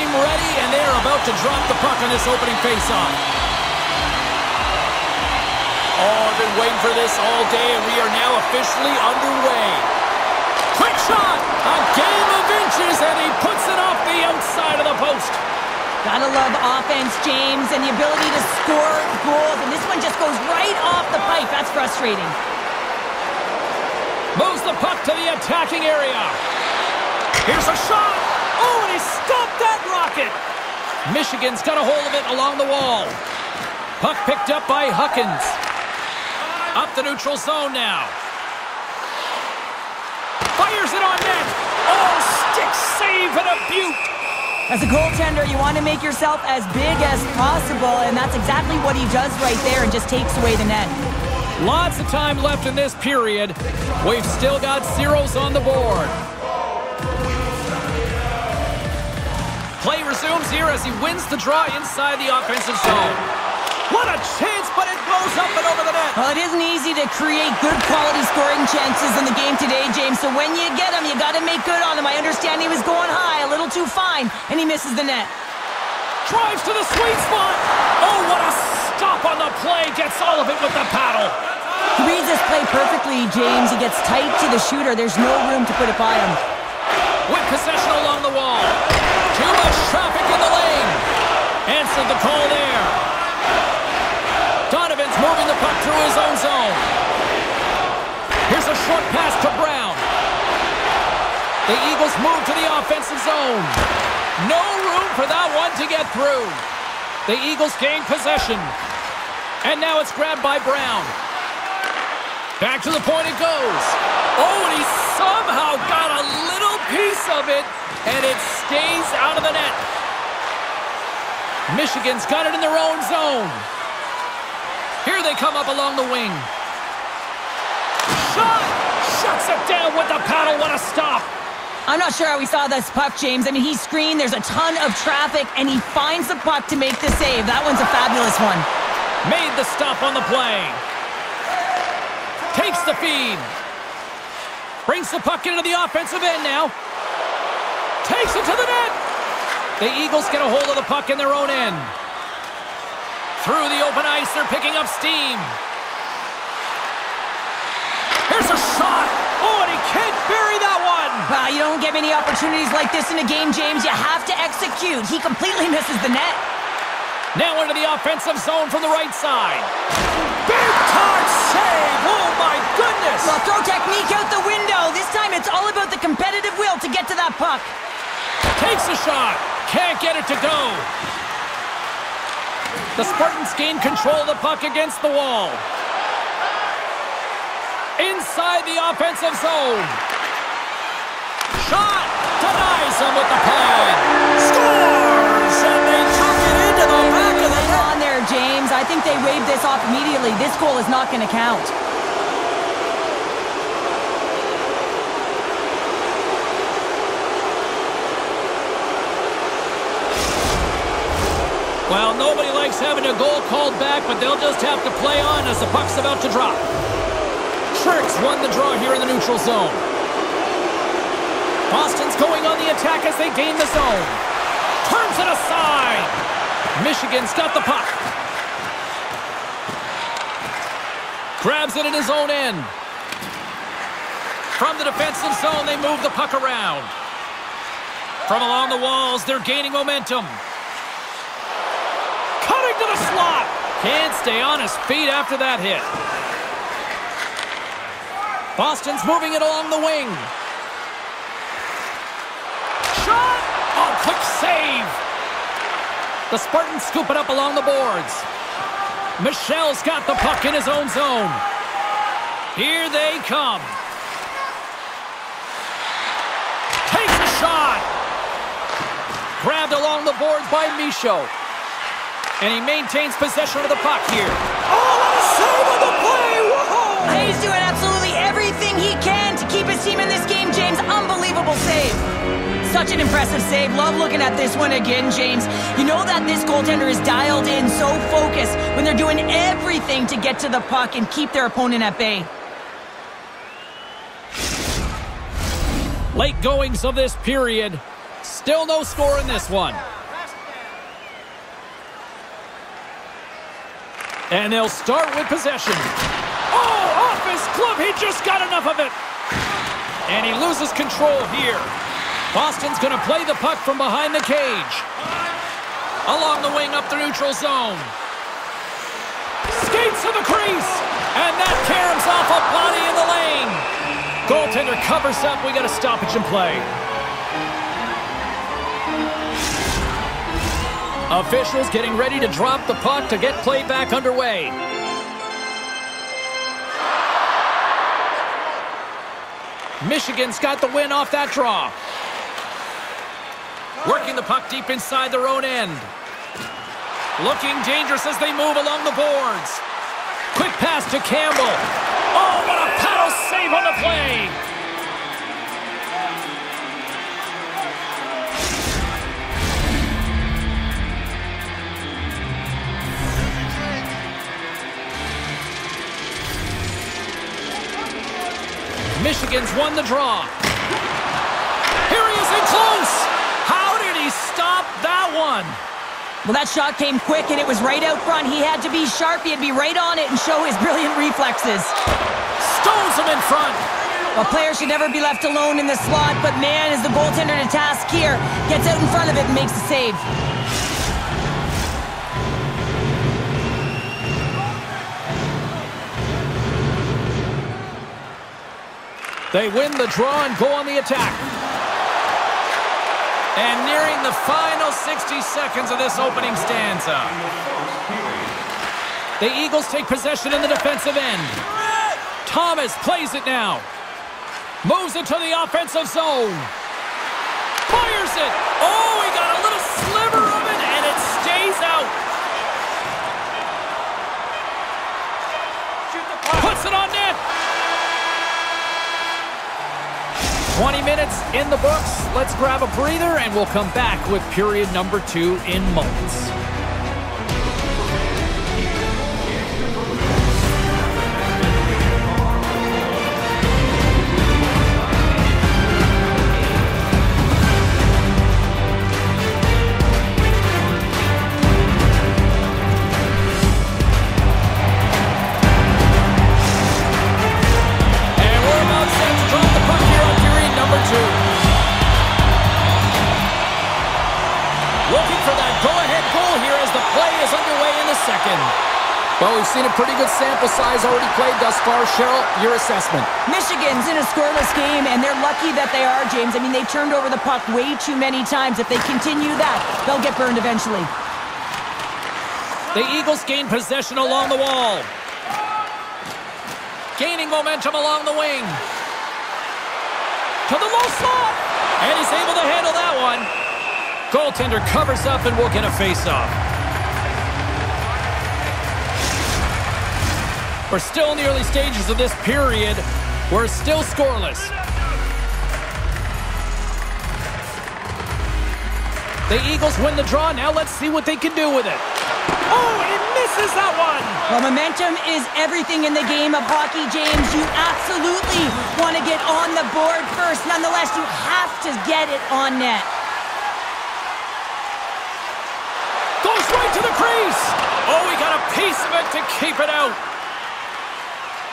seem ready, and they're about to drop the puck on this opening faceoff. Oh, I've been waiting for this all day, and we are now officially underway. Quick shot! A game of inches, and he puts it off the outside of the post. Gotta love offense, James, and the ability to score goals, and this one just goes right off the pipe. That's frustrating. Moves the puck to the attacking area. Here's a shot. Oh, and he stopped that rocket. Michigan's got a hold of it along the wall. Puck picked up by Huckins. Up the neutral zone now. Fires it on net. Oh, stick save and a beaut. As a goaltender, you want to make yourself as big as possible, and that's exactly what he does right there and just takes away the net. Lots of time left in this period. We've still got zeros on the board. Resumes here as he wins the draw inside the offensive zone. What a chance, but it goes up and over the net. Well, it isn't easy to create good quality scoring chances in the game today, James. So when you get them, you got to make good on them. I understand he was going high, a little too fine, and he misses the net. Drives to the sweet spot. Oh, what a stop on the play. Gets all of it with the paddle. He reads this play perfectly, James. He gets tight to the shooter. There's no room to put it by him. With possession along the wall. Too much traffic in the lane. Answered the call there. Donovan's moving the puck through his own zone. Here's a short pass to Brown. The Eagles move to the offensive zone. No room for that one to get through. The Eagles gain possession. And now it's grabbed by Brown. Back to the point it goes. Oh, and he somehow got a little piece of it, and it stays out of the net. Michigan's got it in their own zone. Here they come up along the wing. Shot! Shuts it down with the paddle. What a stop! I'm not sure how he saw this puck, James. I mean, he screened, there's a ton of traffic, and he finds the puck to make the save. That one's a fabulous one. Made the stop on the play. Takes the feed. Brings the puck into the offensive end now. Takes it to the net. The Eagles get a hold of the puck in their own end. Through the open ice, they're picking up steam. Here's a shot. Oh, and he can't bury that one. Wow, you don't get many opportunities like this in a game, James. You have to execute. He completely misses the net. Now into the offensive zone from the right side. Big time save! Oh my goodness! Well, throw technique out the window. This time it's all about the competitive will to get to that puck. Takes a shot. Can't get it to go. The Spartans gain control of the puck against the wall. Inside the offensive zone. Shot! Denies him with the pad. Scores! And they took it into the back of the net. on there, James. I think they waved this off immediately. This goal is not going to count. Well, nobody likes having a goal called back, but they'll just have to play on as the puck's about to drop. Tricks won the draw here in the neutral zone. Boston's going on the attack as they gain the zone. Turns it aside. Michigan's got the puck. Grabs it in his own end. From the defensive zone, they move the puck around. From along the walls, they're gaining momentum. Cutting to the slot. Can't stay on his feet after that hit. Boston's moving it along the wing. Shot! Oh, quick save! The Spartans scoop it up along the boards. Michelle's got the puck in his own zone. Here they come. Takes a shot. Grabbed along the boards by Micho. And he maintains possession of the puck here. Oh, what a save on the play! Whoa! He's doing absolutely everything he can to keep his team in this game, James. Unbelievable save. Such an impressive save. Love looking at this one again, James. You know that this goaltender is dialed in, so focused when they're doing everything to get to the puck and keep their opponent at bay. Late goings of this period. Still no score in this one. And they'll start with possession. Oh, off his club. He just got enough of it. And he loses control here. Boston's going to play the puck from behind the cage. Along the wing up the neutral zone. Skates to the crease. And that caroms off a body in the lane. Goaltender covers up. We got a stoppage in play. Officials getting ready to drop the puck to get play back underway. Michigan's got the win off that draw. Working the puck deep inside their own end. Looking dangerous as they move along the boards. Quick pass to Campbell. Oh, what a paddle save on the play. Michigan's won the draw. Here he is in close. How did he stop that one? Well, that shot came quick, and it was right out front. He had to be sharp. He had to be right on it and show his brilliant reflexes. Stones him in front. A player should never be left alone in the slot, but man, is the goaltender to task here. Gets out in front of it and makes the save. They win the draw and go on the attack. And nearing the final 60 seconds of this opening stanza. The Eagles take possession in the defensive end. Thomas plays it now. Moves it to the offensive zone. Fires it. Oh, he got a little sliver of it, and it stays out. Puts it on net. 20 minutes in the books. Let's grab a breather, and we'll come back with period number two in moments. Sample size already played thus far. Cheryl, your assessment. Michigan's in a scoreless game, and they're lucky that they are, James. I mean, they've turned over the puck way too many times. If they continue that, they'll get burned eventually. The Eagles gain possession along the wall. Gaining momentum along the wing. To the low slot. And he's able to handle that one. Goaltender covers up and will get a face-off. We're still in the early stages of this period. We're still scoreless. The Eagles win the draw. Now let's see what they can do with it. Oh, he misses that one. Well, momentum is everything in the game of hockey, James. You absolutely want to get on the board first. Nonetheless, you have to get it on net. Goes right to the crease. Oh, he got a piece of it to keep it out.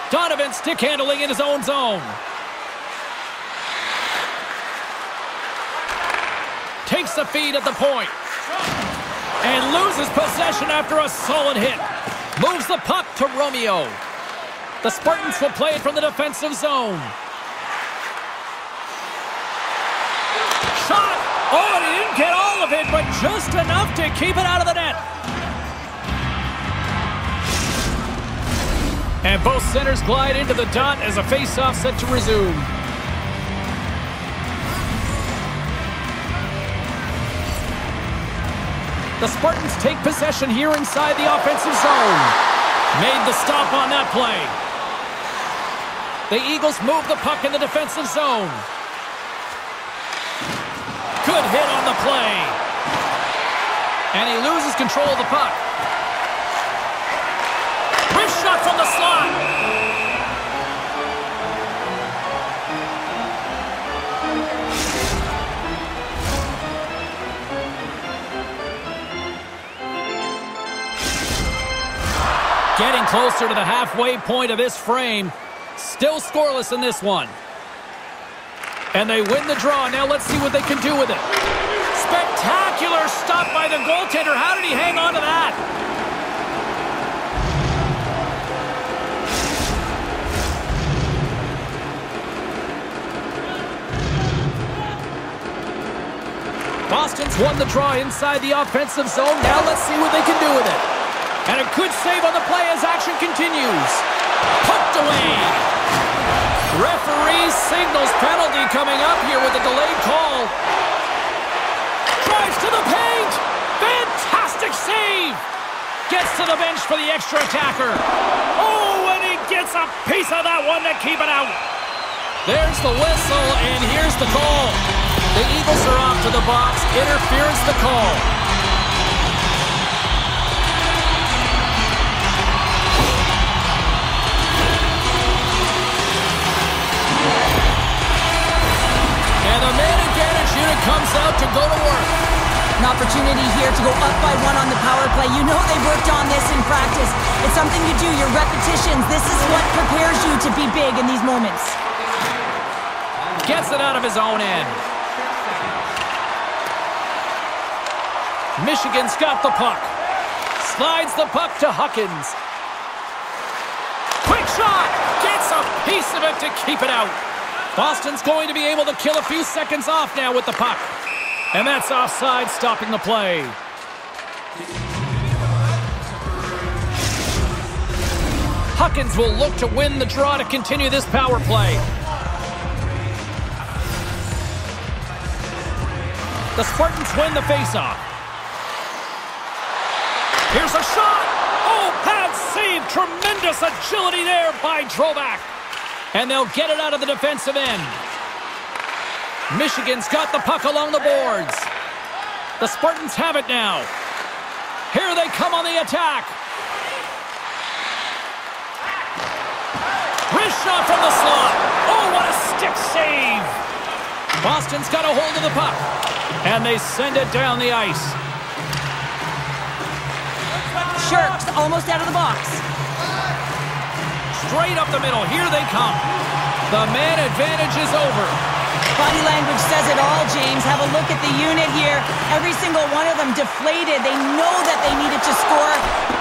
Donovan stick handling in his own zone. Takes the feed at the point. And loses possession after a solid hit. Moves the puck to Romeo. The Spartans will play it from the defensive zone. Shot! Oh, and he didn't get all of it, but just enough to keep it out of the net. And both centers glide into the dot as a face-off set to resume. The Spartans take possession here inside the offensive zone. Made the stop on that play. The Eagles move the puck in the defensive zone. Good hit on the play. And he loses control of the puck shot from the slot. Getting closer to the halfway point of this frame. Still scoreless in this one. And they win the draw. Now let's see what they can do with it. Spectacular stop by the goaltender. How did he hang on to that? Boston's won the draw inside the offensive zone. Now let's see what they can do with it. And a good save on the play as action continues. Pumped away. Referee signals penalty coming up here with a delayed call. Drives to the paint. Fantastic save. Gets to the bench for the extra attacker. Oh, and he gets a piece of that one to keep it out. There's the whistle, and here's the call. The Eagles are off to the box. Interference the call. And the man advantage unit comes out to go to work. An opportunity here to go up by one on the power play. You know they worked on this in practice. It's something you do, your repetitions. This is what prepares you to be big in these moments. Gets it out of his own end. Michigan's got the puck. Slides the puck to Huckins. Quick shot! Gets a piece of it to keep it out. Boston's going to be able to kill a few seconds off now with the puck. And that's offside, stopping the play. Huckins will look to win the draw to continue this power play. The Spartans win the faceoff. Here's a shot. Oh, pad save. Tremendous agility there by Trovac. And they'll get it out of the defensive end. Michigan's got the puck along the boards. The Spartans have it now. Here they come on the attack. Wrist shot from the slot. Oh, what a stick save. Boston's got a hold of the puck. And they send it down the ice. Sharks almost out of the box. Straight up the middle. Here they come. The man advantage is over. Body language says it all, James. Have a look at the unit here. Every single one of them deflated. They know that they needed to score.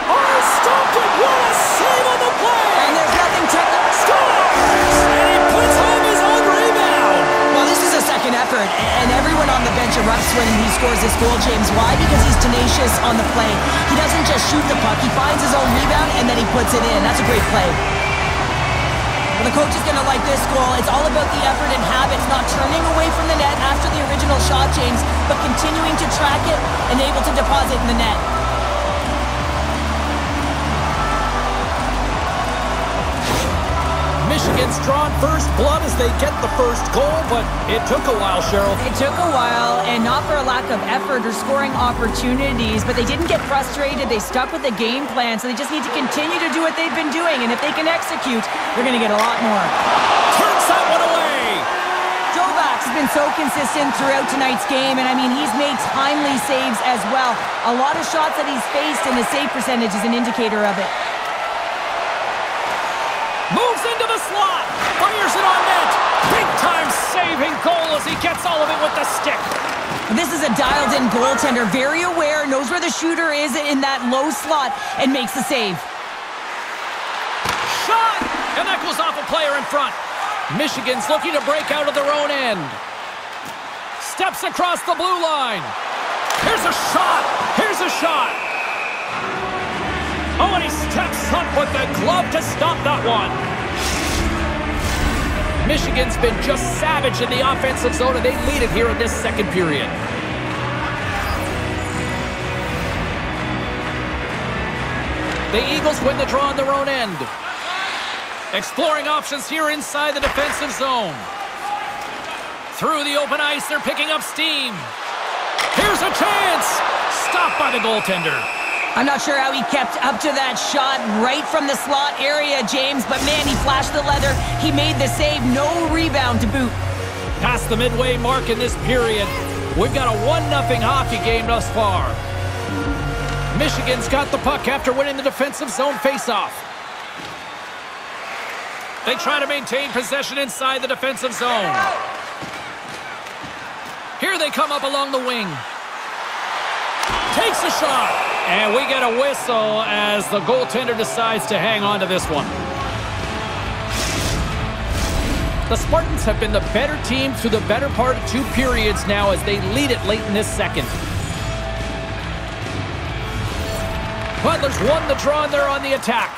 Oh, stopped it. What a save on the play. And there's nothing technical. Scores! And he puts home his own rebound. Well, this is a second effort, on the bench erupts when he scores this goal, James. Why? Because he's tenacious on the play. He doesn't just shoot the puck. He finds his own rebound, and then he puts it in. That's a great play. Well, the coach is going to like this goal. It's all about the effort and habits, not turning away from the net after the original shot, James, but continuing to track it and able to deposit in the net. Michigan's drawn first blood as they get the first goal, but it took a while, Cheryl. It took a while, and not for a lack of effort or scoring opportunities, but they didn't get frustrated. They stuck with the game plan, so they just need to continue to do what they've been doing, and if they can execute, they're going to get a lot more. Turns that one away! Trovac has been so consistent throughout tonight's game, and I mean, he's made timely saves as well. A lot of shots that he's faced, and the save percentage is an indicator of it. Moves the slot. Fires it on net. Big time saving goal as he gets all of it with the stick. This is a dialed-in goaltender. Very aware, knows where the shooter is in that low slot, and makes the save. Shot! And that goes off a player in front. Michigan's looking to break out of their own end. Steps across the blue line. Here's a shot. Here's a shot. Oh, and he steps up with the glove to stop that one. Michigan's been just savage in the offensive zone, and they lead it here in this second period. The Eagles win the draw on their own end. Exploring options here inside the defensive zone. Through the open ice, they're picking up steam. Here's a chance! Stopped by the goaltender. I'm not sure how he kept up to that shot right from the slot area, James, but man, he flashed the leather. He made the save, no rebound to boot. Past the midway mark in this period, we've got a 1-0 hockey game thus far. Michigan's got the puck after winning the defensive zone faceoff. They try to maintain possession inside the defensive zone. Here they come up along the wing. Takes a shot. And we get a whistle as the goaltender decides to hang on to this one. The Spartans have been the better team through the better part of two periods now as they lead it late in this second. Butler's won the draw and they're on the attack.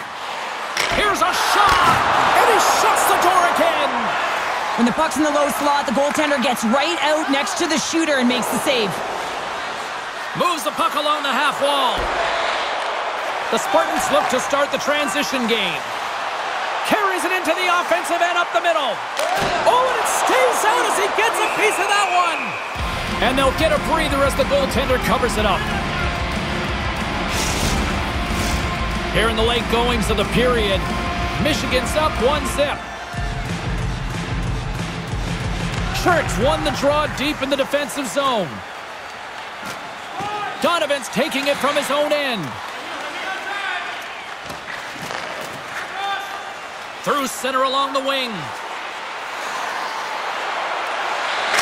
Here's a shot! And he shuts the door again! When the puck's in the low slot, the goaltender gets right out next to the shooter and makes the save. Moves the puck along the half wall. The Spartans look to start the transition game. Carries it into the offensive end up the middle. Oh, and it stays out as he gets a piece of that one. And they'll get a breather as the goaltender covers it up. Here in the late goings of the period, Michigan's up one zip. Schertz won the draw deep in the defensive zone. Donovan's taking it from his own end. Through center along the wing.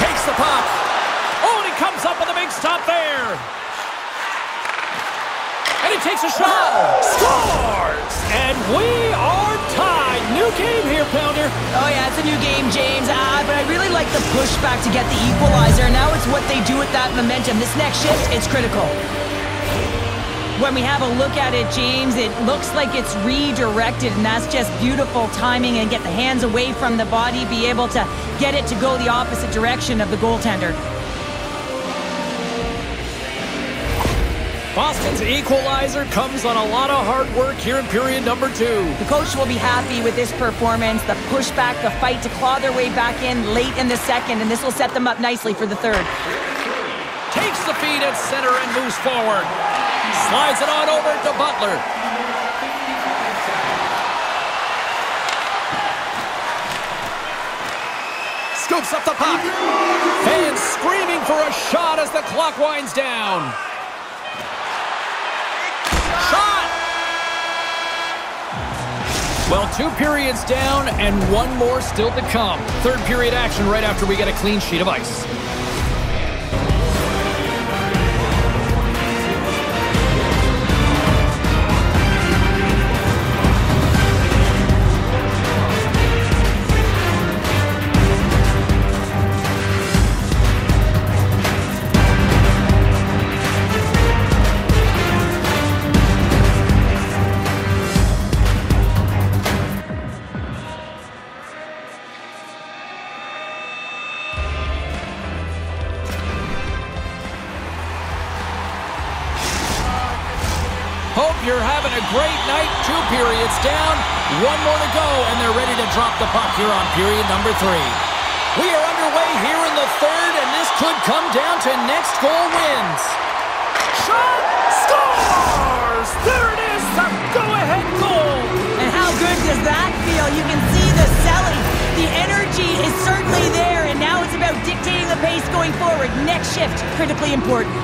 Takes the puck. Oh, and he comes up with a big stop there. And he takes a shot. Scores! And we are. New game here, Pounder. Oh, yeah, it's a new game, James. Ah, but I really like the pushback to get the equalizer. Now it's what they do with that momentum. This next shift, it's critical. When we have a look at it, James, it looks like it's redirected, and that's just beautiful timing and get the hands away from the body, be able to get it to go the opposite direction of the goaltender. Boston's equalizer comes on a lot of hard work here in period number two. The coach will be happy with this performance, the pushback, the fight to claw their way back in late in the second, and this will set them up nicely for the third. Takes the feed at center and moves forward. Slides it on over to Butler. Scoops up the puck. Fans screaming for a shot as the clock winds down. Well, two periods down and one more still to come. Third period action right after we get a clean sheet of ice. Forward. Next shift, critically important.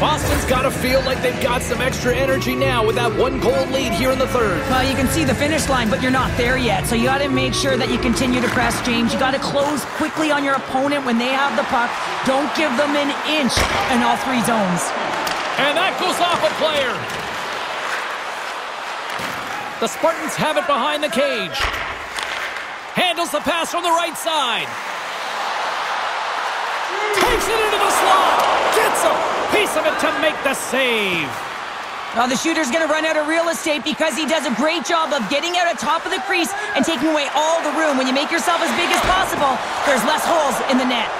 Boston's got to feel like they've got some extra energy now with that one goal lead here in the third. Well, you can see the finish line, but you're not there yet. So you got to make sure that you continue to press, James. You got to close quickly on your opponent when they have the puck. Don't give them an inch in all three zones. And that goes off a player. The Spartans have it behind the cage. Handles the pass from the right side. Takes it into the slot. Gets a piece of it to make the save. Well, the shooter's going to run out of real estate because he does a great job of getting out at top of the crease and taking away all the room. When you make yourself as big as possible, there's less holes in the net.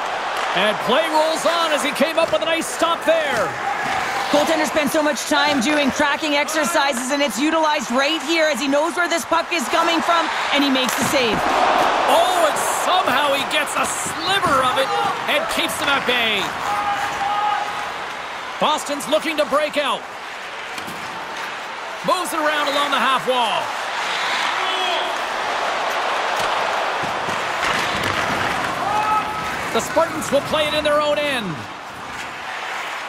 And play rolls on as he came up with a nice stop there. Goaltender spends so much time doing tracking exercises, and it's utilized right here as he knows where this puck is coming from, and he makes the save. Oh, and somehow he gets a sliver of it and keeps them at bay. Boston's looking to break out. Moves it around along the half wall. The Spartans will play it in their own end.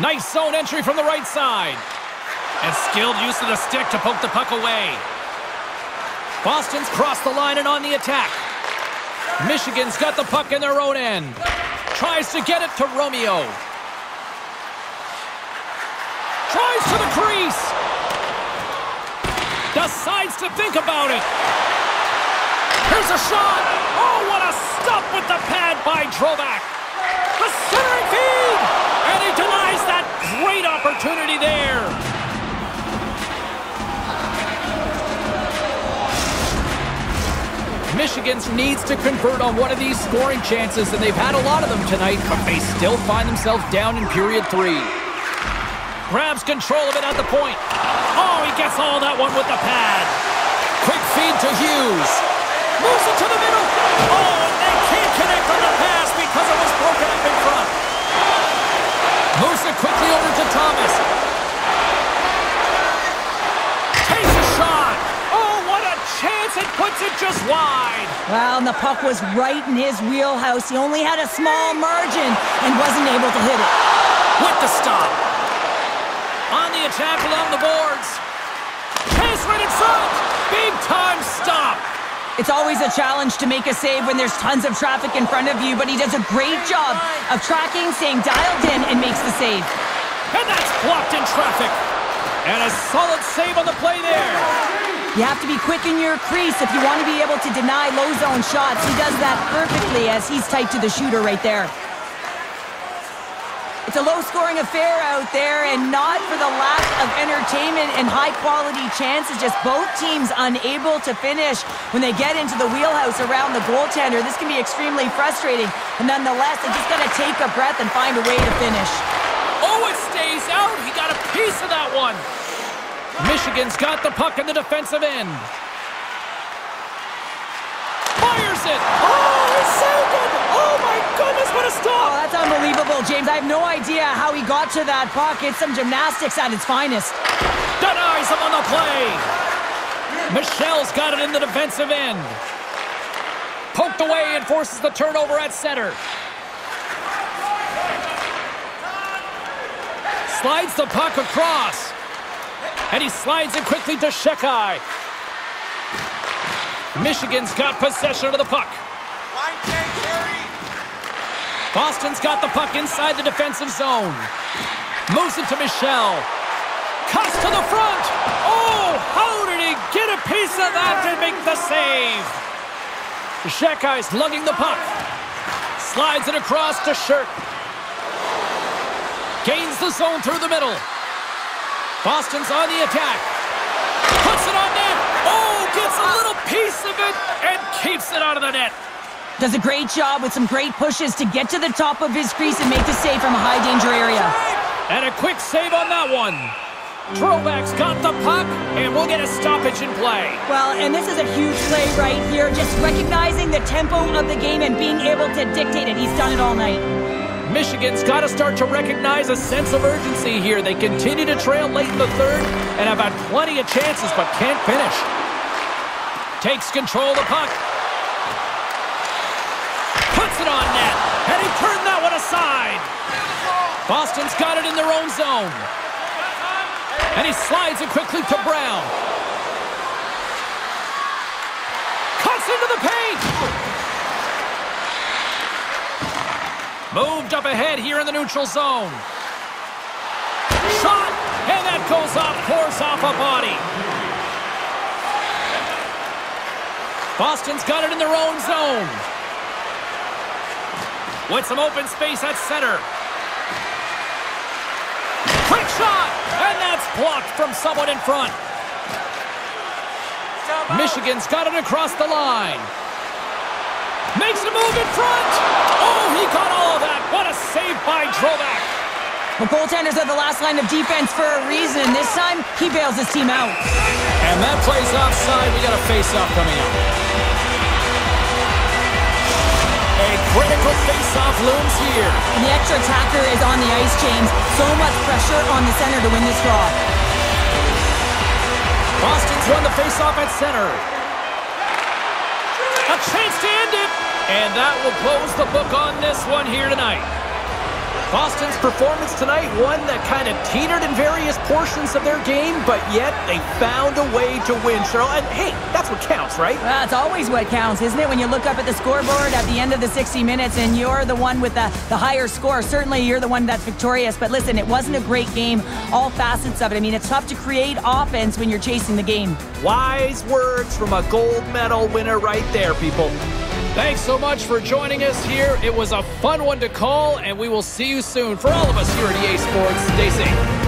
Nice zone entry from the right side. And skilled use of the stick to poke the puck away. Boston's crossed the line and on the attack. Michigan's got the puck in their own end. Tries to get it to Romeo. Tries to the crease. Decides to think about it. Here's a shot. Oh, what a stop with the pad by Trovac. The centering feed. And he denies that great opportunity there. Michigan needs to convert on one of these scoring chances, and they've had a lot of them tonight, but they still find themselves down in period three. Grabs control of it at the point. Oh, he gets all that one with the pad. Quick feed to Hughes. Moves it to the middle. Oh, and they can't connect on the pass because it was broken up in front. Moves it quickly over to Thomas. Takes a shot. Oh, what a chance. It puts it just wide. Well, and the puck was right in his wheelhouse. He only had a small margin and wasn't able to hit it. With the stop. On the attack along the boards. Pass right in front. Big time stop. It's always a challenge to make a save when there's tons of traffic in front of you, but he does a great job of tracking, staying dialed in, and makes the save. And that's blocked in traffic. And a solid save on the play there. You have to be quick in your crease if you want to be able to deny low zone shots. He does that perfectly as he's tight to the shooter right there. It's a low-scoring affair out there, and not for the lack of entertainment and high-quality chances. Just both teams unable to finish when they get into the wheelhouse around the goaltender. This can be extremely frustrating, and nonetheless, they just got to take a breath and find a way to finish. Oh, it stays out. He got a piece of that one. Michigan's got the puck in the defensive end. Fires it. Oh, he saved it. Oh, my goodness, what a Oh, stop. that's unbelievable, James. I have no idea how he got to that puck. It's some gymnastics at its finest. Denies him on the play. Michelle's got it in the defensive end. Poked away and forces the turnover at center. Slides the puck across. And he slides it quickly to Shekai. Michigan's got possession of the puck. Boston's got the puck inside the defensive zone. Moves it to Michelle. Cuts to the front. Oh, how did he get a piece of that to make the save? Shekai's lugging the puck. Slides it across to Shirk. Gains the zone through the middle. Boston's on the attack. Puts it on net. Oh, gets a little piece of it and keeps it out of the net. Does a great job with some great pushes to get to the top of his crease and make the save from a high danger area. And a quick save on that one. Trovac's got the puck, and we'll get a stoppage in play. Well, and this is a huge play right here. Just recognizing the tempo of the game and being able to dictate it. He's done it all night. Michigan's got to start to recognize a sense of urgency here. They continue to trail late in the third and have had plenty of chances but can't finish. Takes control of the puck. Puts it on net, and he turned that one aside. Boston's got it in their own zone. And he slides it quickly to Brown. Cuts into the paint. Moved up ahead here in the neutral zone. Shot, and that goes off, pours off a body. Boston's got it in their own zone. With some open space at center. Quick shot, and that's blocked from someone in front. Michigan's got it across the line. Makes a move in front. Oh, he caught all of that. What a save by Trovac. The goaltenders are the last line of defense for a reason. This time, he bails his team out. And that plays offside. We got a face-off coming up. A critical face-off looms here. And the extra attacker is on the ice, James. So much pressure on the center to win this draw. Boston's won the face-off at center. A chance to. And that will close the book on this one here tonight. Boston's performance tonight, one that kind of teetered in various portions of their game, but yet they found a way to win, Cheryl. And hey, that's what counts, right? That's always what counts, isn't it? When you look up at the scoreboard at the end of the 60 minutes and you're the one with the, the higher score, certainly you're the one that's victorious. But listen, it wasn't a great game, all facets of it. I mean, it's tough to create offense when you're chasing the game. Wise words from a gold medal winner right there, people. Thanks so much for joining us here. It was a fun one to call, and we will see you soon. For all of us here at EA Sports, stay safe.